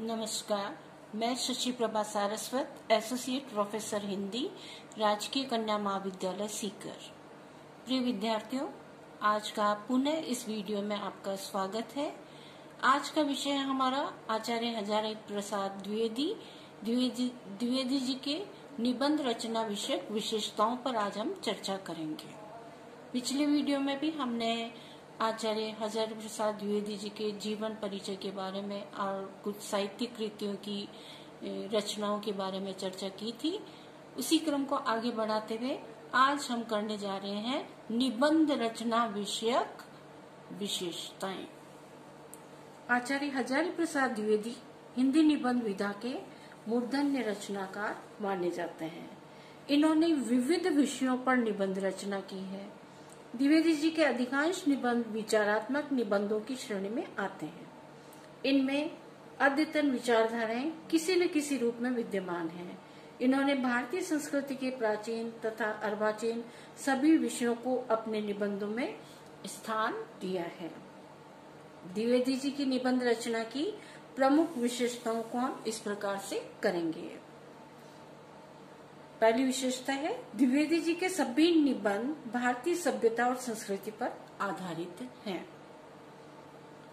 नमस्कार, मैं Shashi Prabha Saraswat associate professor Hindi राजकीय कन्या महाविद्यालय सीकर। प्रिय विद्यार्थियों, आज का पुनः इस वीडियो में आपका स्वागत है। आज का विषय हमारा आचार्य हजारे प्रसाद द्विवेदी द्विवेदी जी के निबंध रचना विषय विशेषताओं पर आज हम चर्चा करेंगे। पिछले वीडियो में भी हमने आचार्य हजारी प्रसाद द्विवेदी जी के जीवन परिचय के बारे में और कुछ साहित्यिक कृतियों की रचनाओं के बारे में चर्चा की थी। उसी क्रम को आगे बढ़ाते हुए आज हम करने जा रहे हैं निबंध रचना विषयक विशेषताएँ। आचार्य हजारी प्रसाद द्विवेदी हिंदी निबंध विधा के मूर्धन्य रचनाकार माने जाते हैं। इन्होंने विविध विषयों पर निबंध रचना की है। द्विवेदी जी के अधिकांश निबंध विचारात्मक निबंधों की श्रेणी में आते हैं। इनमें अद्यतन विचारधाराएँ किसी न किसी रूप में विद्यमान हैं। इन्होंने भारतीय संस्कृति के प्राचीन तथा अर्वाचीन सभी विषयों को अपने निबंधों में स्थान दिया है। द्विवेदी जी की निबंध रचना की प्रमुख विशेषताओं को हम इस प्रकार से करेंगे। पहली विशेषता है, द्विवेदी जी के सभी निबंध भारतीय सभ्यता और संस्कृति पर आधारित हैं।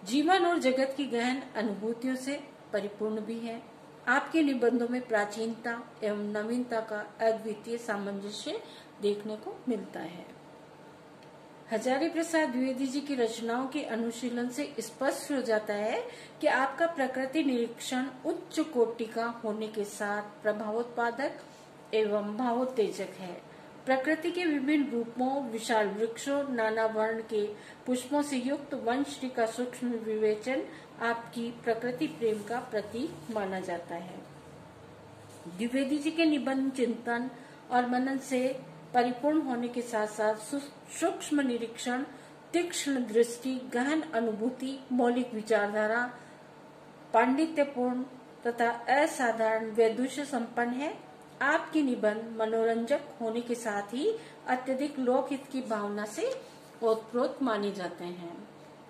जीवन और जगत की गहन अनुभूतियों से परिपूर्ण भी है आपके निबंधों में प्राचीनता एवं नवीनता का अद्वितीय सामंजस्य देखने को मिलता है हजारी प्रसाद द्विवेदी जी की रचनाओं के अनुशीलन से स्पष्ट हो जाता है कि आपका प्रकृति निरीक्षण उच्च कोटि का होने के साथ प्रभावोत्पादक एवं भावोत्तेजक है। प्रकृति के विभिन्न रूपों, विशाल वृक्षों, नाना वर्ण के पुष्पों से युक्त वंश का सूक्ष्म विवेचन आपकी प्रकृति प्रेम का प्रतीक माना जाता है। द्विवेदी जी के निबंध चिंतन और मनन से परिपूर्ण होने के साथ साथ सूक्ष्म निरीक्षण, तीक्ष्ण दृष्टि, गहन अनुभूति, मौलिक विचारधारा, पांडित्यपूर्ण तथा असाधारण वैदुष्य संपन्न है। आपके निबंध मनोरंजक होने के साथ ही अत्यधिक लोकहित की भावना से ओतप्रोत माने जाते हैं।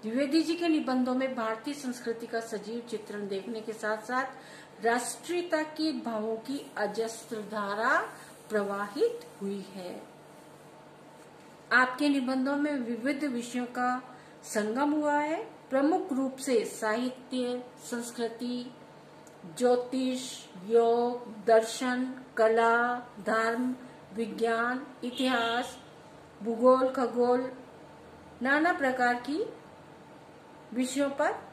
द्विवेदी जी के निबंधों में भारतीय संस्कृति का सजीव चित्रण देखने के साथ साथ राष्ट्रीयता के भावों की अजस्त्र धारा प्रवाहित हुई है। आपके निबंधों में विविध विषयों का संगम हुआ है। प्रमुख रूप से साहित्य, संस्कृति ज्योतिष, योग, दर्शन, कला, धर्म, विज्ञान, इतिहास, भूगोल, खगोल, नाना प्रकार की विषयों पर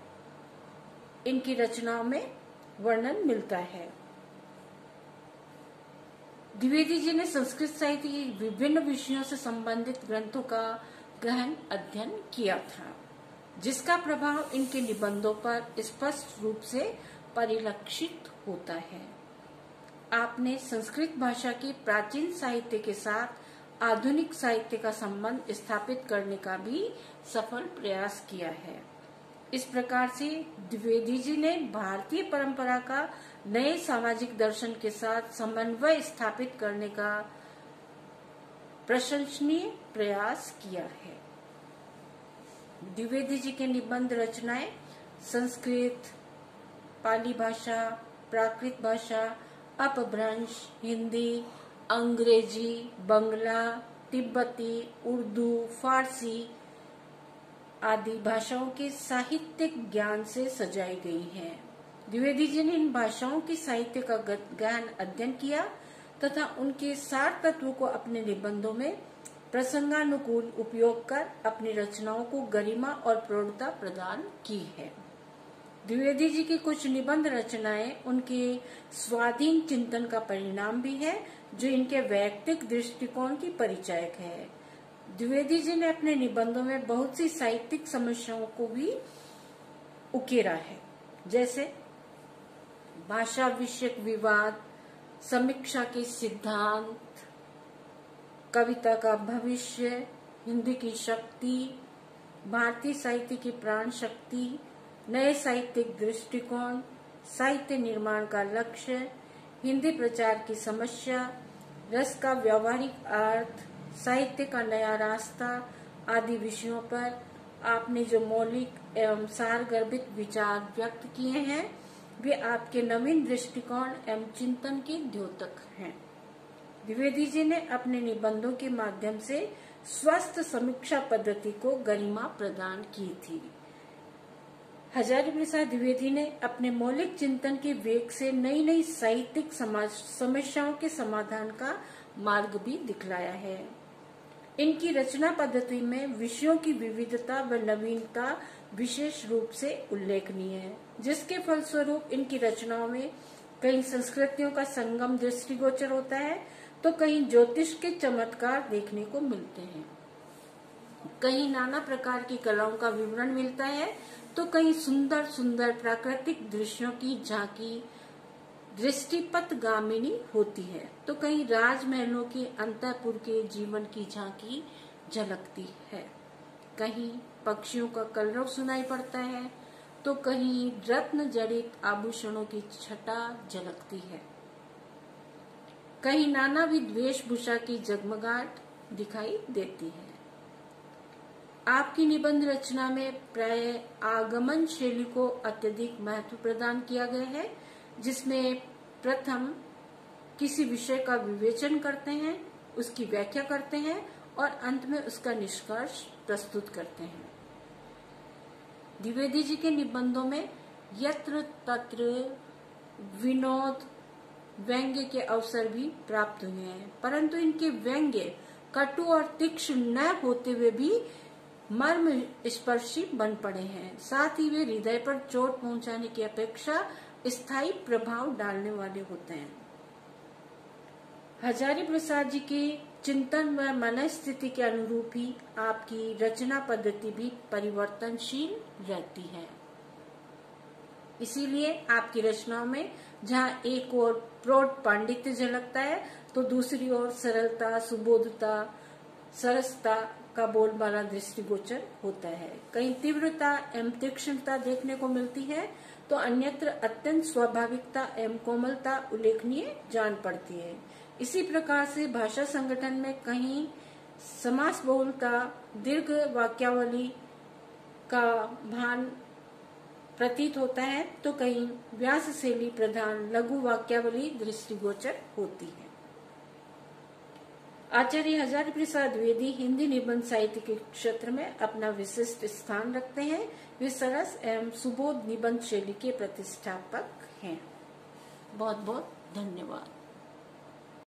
इनकी रचनाओं में वर्णन मिलता है। द्विवेदी जी ने संस्कृत साहित्य के विभिन्न विषयों से संबंधित ग्रंथों का गहन अध्ययन किया था, जिसका प्रभाव इनके निबंधों पर स्पष्ट रूप से परिलक्षित होता है। आपने संस्कृत भाषा की प्राचीन साहित्य के साथ आधुनिक साहित्य का संबंध स्थापित करने का भी सफल प्रयास किया है। इस प्रकार से द्विवेदी जी ने भारतीय परंपरा का नए सामाजिक दर्शन के साथ समन्वय स्थापित करने का प्रशंसनीय प्रयास किया है। द्विवेदी जी के निबंध रचनाएँ संस्कृत पाली भाषा, प्राकृत भाषा, अपभ्रंश, हिंदी, अंग्रेज़ी, बंगला, तिब्बती, उर्दू, फारसी आदि भाषाओं के साहित्यिक ज्ञान से सजाई गई है। द्विवेदी जी ने इन भाषाओं की साहित्य का गहन अध्ययन किया तथा उनके सार तत्वों को अपने निबंधों में प्रसंगानुकूल उपयोग कर अपनी रचनाओं को गरिमा और प्रौढ़ता प्रदान की है। द्विवेदी जी की कुछ निबंध रचनाएँ, उनके स्वाधीन चिंतन का परिणाम भी है, जो इनके वैयक्तिक दृष्टिकोण की परिचायक है। द्विवेदी जी ने अपने निबंधों में बहुत सी साहित्यिक समस्याओं को भी उकेरा है, जैसे भाषा विषयक विवाद, समीक्षा के सिद्धांत, कविता का भविष्य, हिंदी की शक्ति, भारतीय साहित्य की प्राण शक्ति नए साहित्यिक दृष्टिकोण, साहित्य निर्माण का लक्ष्य, हिंदी प्रचार की समस्या, रस का व्यवहारिक अर्थ, साहित्य का नया रास्ता आदि विषयों पर आपने जो मौलिक एवं सार गर्भित विचार व्यक्त किए हैं, वे आपके नवीन दृष्टिकोण एवं चिंतन के द्योतक हैं। द्विवेदी जी ने अपने निबंधों के माध्यम से स्वस्थ समीक्षा पद्धति को गरिमा प्रदान की थी। हजारी प्रसाद द्विवेदी ने अपने मौलिक चिंतन के वेग से नई नई साहित्यिक समस्याओं के समाधान का मार्ग भी दिखलाया है। इनकी रचना पद्धति में विषयों की विविधता व नवीनता विशेष रूप से उल्लेखनीय है, जिसके फलस्वरूप इनकी रचनाओं में कई संस्कृतियों का संगम दृष्टिगोचर होता है तो कहीं ज्योतिष के चमत्कार देखने को मिलते हैं। कहीं नाना प्रकार की कलाओं का विवरण मिलता है तो कहीं सुंदर सुंदर प्राकृतिक दृश्यों की झांकी दृष्टिपत गामिनी होती है तो कहीं राजमहलों के अंतपुर के जीवन की झांकी झलकती है। कहीं पक्षियों का कलरव सुनाई पड़ता है तो कहीं रत्न जड़ित आभूषणों की छटा झलकती है। कहीं नाना नानाविध वेशभूषा की जगमगाट दिखाई देती है। आपकी निबंध रचना में प्राय आगमन शैली को अत्यधिक महत्व प्रदान किया गया है, जिसमें प्रथम किसी विषय का विवेचन करते हैं, उसकी व्याख्या करते हैं और अंत में उसका निष्कर्ष प्रस्तुत करते हैं। द्विवेदी जी के निबंधों में यत्र तत्र विनोद व्यंग्य के अवसर भी प्राप्त हुए हैं, परंतु इनके व्यंग्य कटु और तीक्ष्ण न होते हुए भी मर्म स्पर्शी बन पड़े हैं। साथ ही वे हृदय पर चोट पहुँचाने की अपेक्षा स्थायी प्रभाव डालने वाले होते हैं। हजारी प्रसाद जी के चिंतन व मन स्थिति के अनुरूप ही आपकी रचना पद्धति भी परिवर्तनशील रहती है। इसीलिए आपकी रचनाओं में जहाँ एक और प्रौढ़ पांडित्य झलकता है तो दूसरी ओर सरलता, सुबोधता, सरसता का बोल बोलबाला दृष्टिगोचर होता है। कहीं तीव्रता एवं तीक्ष्णता देखने को मिलती है तो अन्यत्र अत्यंत स्वाभाविकता एवं कोमलता उल्लेखनीय जान पड़ती है। इसी प्रकार से भाषा संगठन में कहीं समास बहुलता दीर्घ वाक्यावली का भान प्रतीत होता है तो कहीं व्यास शैली प्रधान लघु वाक्यावली दृष्टिगोचर होती है। आचार्य हज़ार प्रसाद द्विवेदी हिंदी निबंध साहित्य के क्षेत्र में अपना विशिष्ट स्थान रखते हैं। वे सरस एवं सुबोध निबंध शैली के प्रतिष्ठापक हैं। बहुत बहुत धन्यवाद।